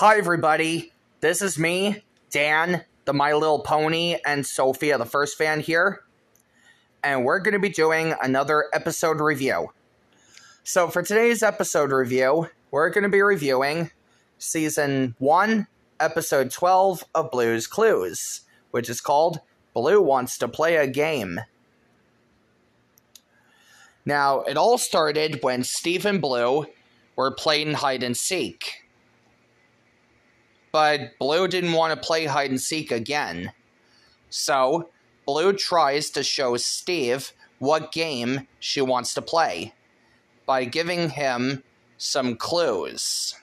Hi, everybody. This is me, Dan, the My Little Pony, and Sofia, the first fan here. And we're going to be doing another episode review. So, for today's episode review, we're going to be reviewing season 1, episode 12 of Blue's Clues, which is called Blue Wants to Play a Game. Now, it all started when Steve and Blue were playing hide and seek. But Blue didn't want to play hide and seek again. So, Blue tries to show Steve what game she wants to play by giving him some clues.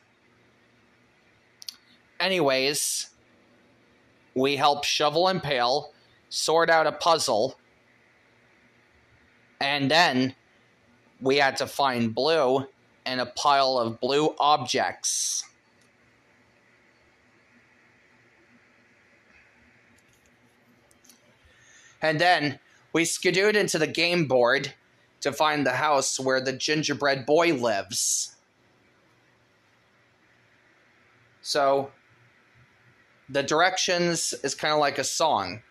Anyways, we help Shovel and Pail sort out a puzzle, and then we had to find Blue and a pile of blue objects. And then we skidooed into the game board to find the house where the gingerbread boy lives. So, the directions is kind of like a song.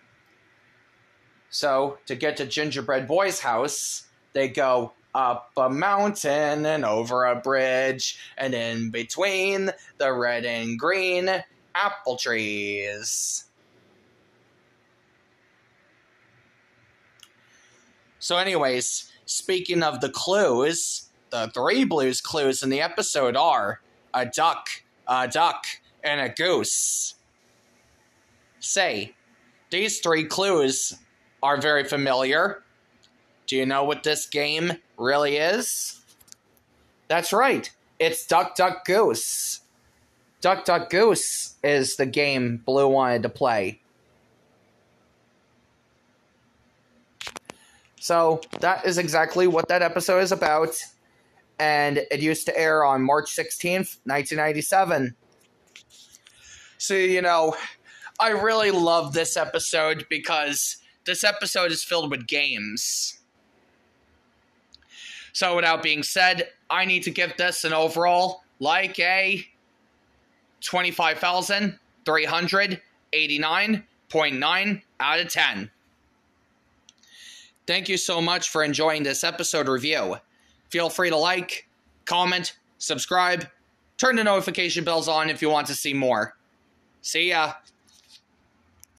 So, to get to Gingerbread Boy's house, they go up a mountain and over a bridge, and in between the red and green apple trees. So, anyways, speaking of the clues, the three blues clues in the episode are a duck, a duck, and a goose. Say, these three clues are very familiar. Do you know what this game really is? That's right, it's Duck Duck Goose. Duck Duck Goose is the game Blue wanted to play. So that is exactly what that episode is about. And it used to air on March 16th, 1997. So, you know, I really love this episode because this episode is filled with games. So, without being said, I need to give this an overall like a 25,389.9 out of 10. Thank you so much for enjoying this episode review. Feel free to like, comment, subscribe, turn the notification bells on if you want to see more. See ya.